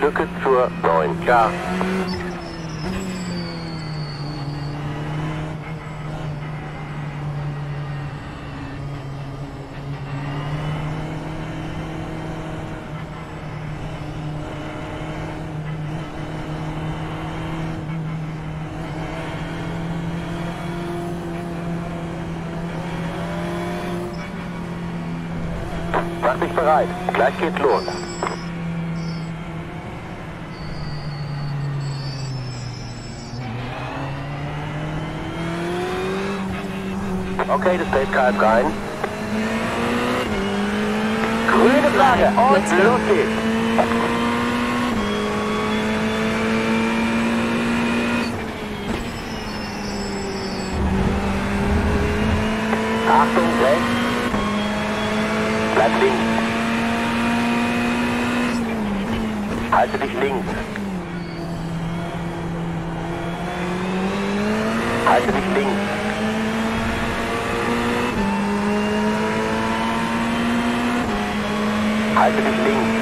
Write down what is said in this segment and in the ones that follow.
Lücke zur 9K. Mach dich bereit. Gleich geht's los. Okay, das Space ist rein. Grüne Flagge und los geht's. Achtung, rechts. Bleib links. Halte dich links. Halte dich links. Halte dich links.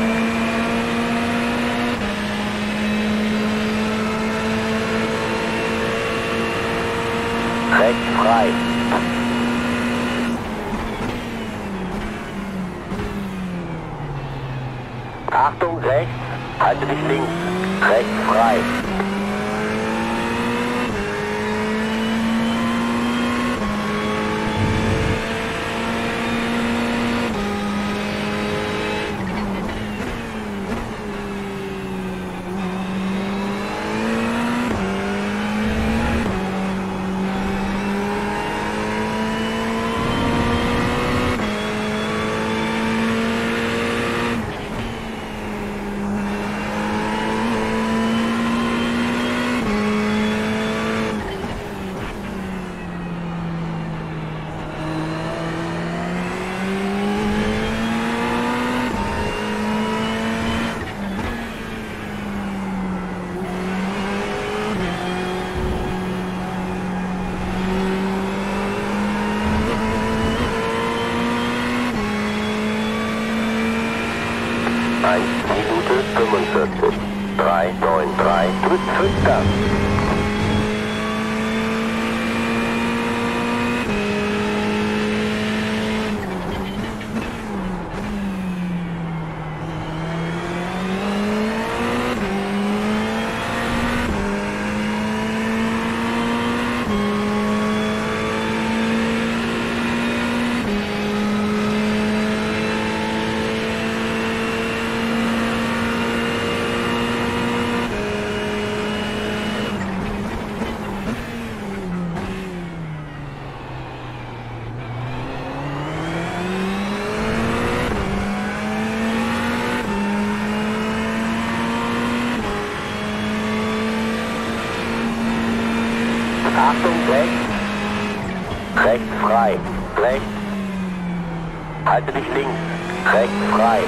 Rechts frei.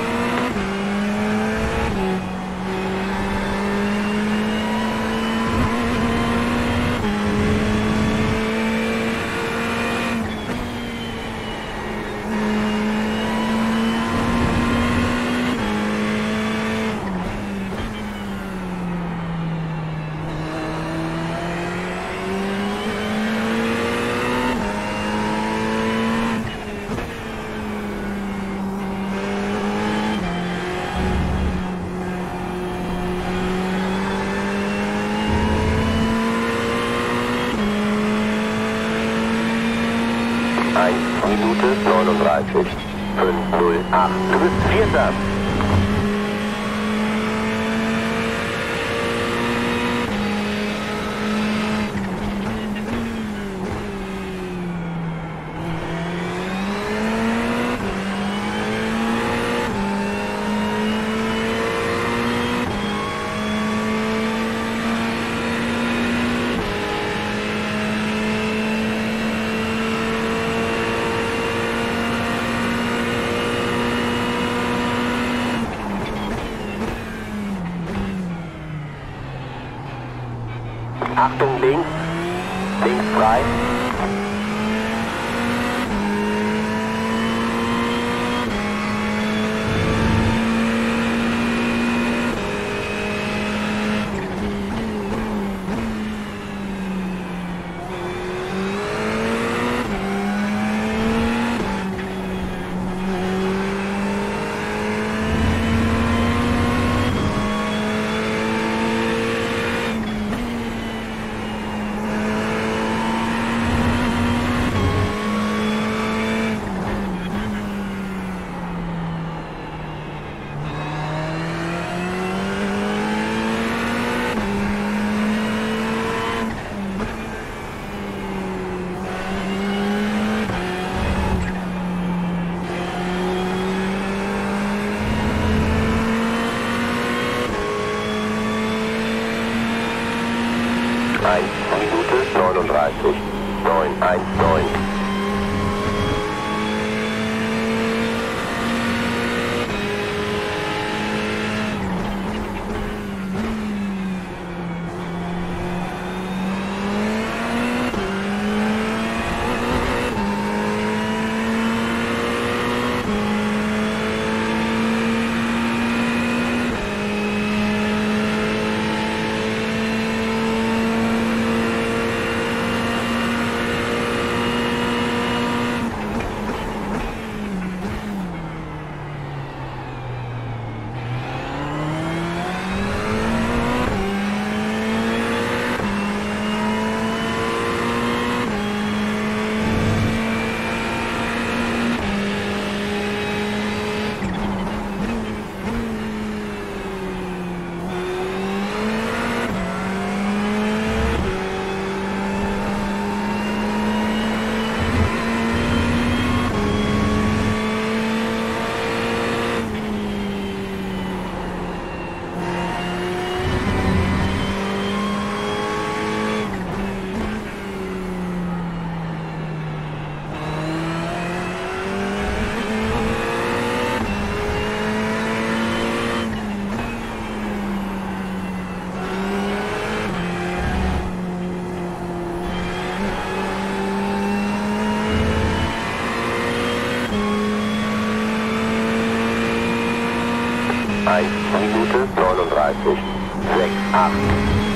Eins Minute 39. 508. Du bist Vierter. Achtung links. 39, 919. Minute 39. 6, 8.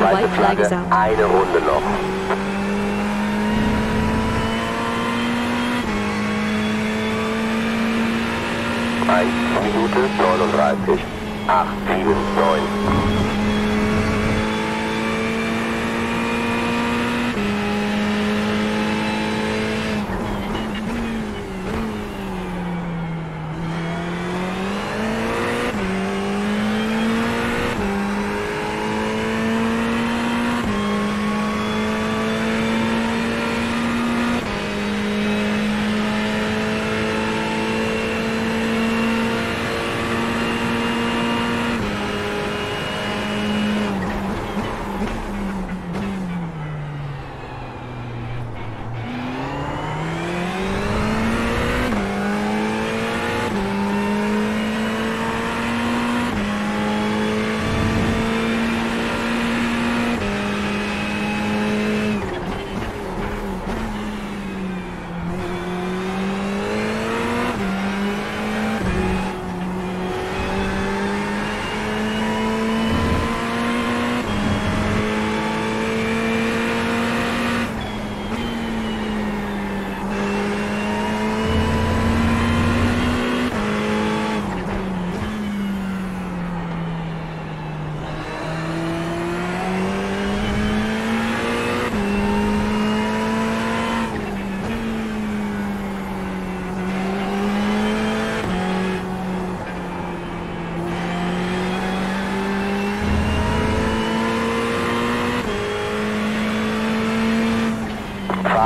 white flag is out. Eine Runde noch. Eins Minute 39. 8, 7, 9.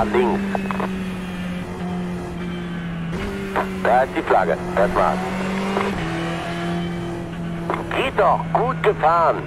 da links. Da ist die Flagge. Das war's. Geht doch, gut gefahren.